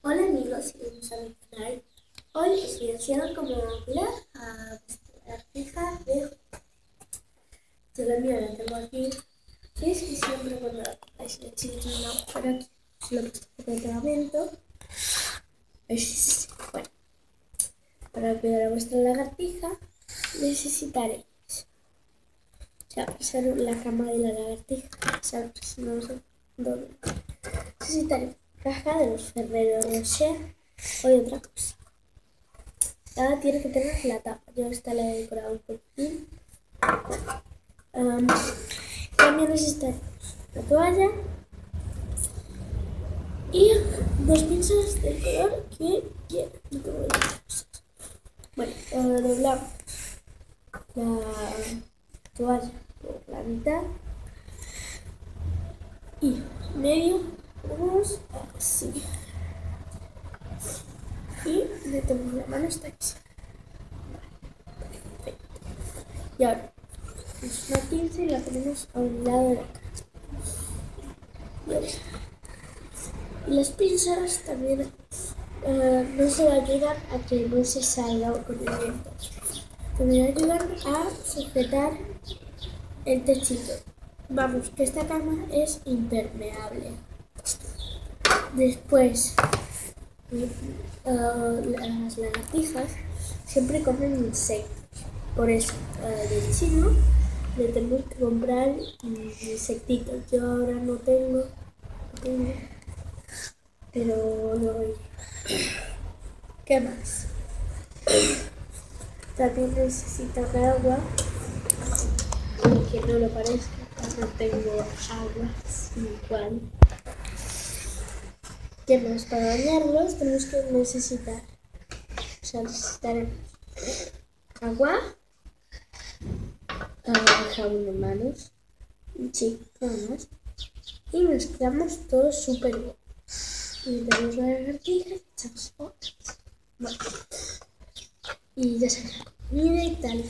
Hola amigos, bienvenidos a mi canal. Hoy estoy haciendo como hablar a la hija de Yo la mía la tengo aquí. Y es que siempre cuando es el chiquitino por aquí, se lo puesto un de pegamento. Es, bueno, para pegar a vuestra lagartija necesitaré o sea, hacer la cama de la lagartija, o sea, si no sé dónde. Necesitaré caja de los Ferrero Rocher o de otra cosa. Cada tiene que tener la tapa. Yo esta la he decorado un poquitín. Um, también necesitaremos la toalla y dos pinzas del color que quiero. Bueno, doblar la toalla por la mitad y medio Vamos así. Y metemos la mano hasta aquí. Perfecto. Y ahora, una pinza y la ponemos a un lado de la cara. Y las pinzas también uh, nos ayudan a que no se salga con el viento. También ayudan a sujetar el techito. Vamos, que esta cama es impermeable. Después, uh, las lagartijas siempre comen insectos. Por eso, uh, del chino le tenemos que comprar insectitos. Yo ahora no tengo, pero no voy. ¿Qué más? También necesitan agua, aunque no lo parezca, no tengo agua, igual que más para bañarlos tenemos que necesitar, o sea, necesitaremos agua, uh, jabón de manos, sí, nada más, y mezclamos todo súper bien. Y damos la lagartija y echamos otras. Bueno, y ya se comida y tal.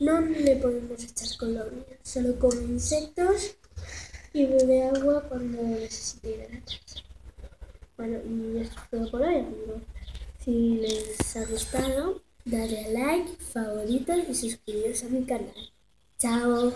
No le podemos echar colonia, solo come insectos y bebe agua cuando necesite hidratarse. Bueno, y esto es todo por hoy, amigos. Si les ha gustado, dale a like, favoritos y suscribiros a mi canal. ¡Chao!